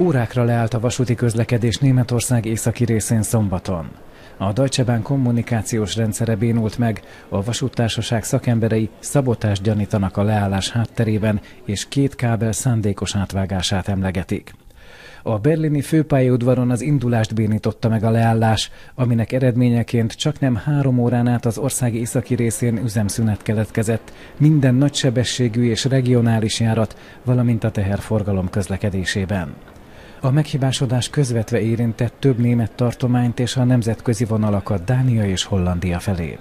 Órákra leállt a vasúti közlekedés Németország északi részén szombaton. A Deutsche Bahn kommunikációs rendszere bénult meg, a vasúttársaság szakemberei szabotást gyanítanak a leállás hátterében, és két kábel szándékos átvágását emlegetik. A berlini főpályaudvaron az indulást bénította meg a leállás, aminek eredményeként csak nem három órán át az ország északi részén üzemszünet keletkezett, minden nagysebességű és regionális járat, valamint a teherforgalom közlekedésében. A meghibásodás közvetve érintett több német tartományt és a nemzetközi vonalakat Dánia és Hollandia felé.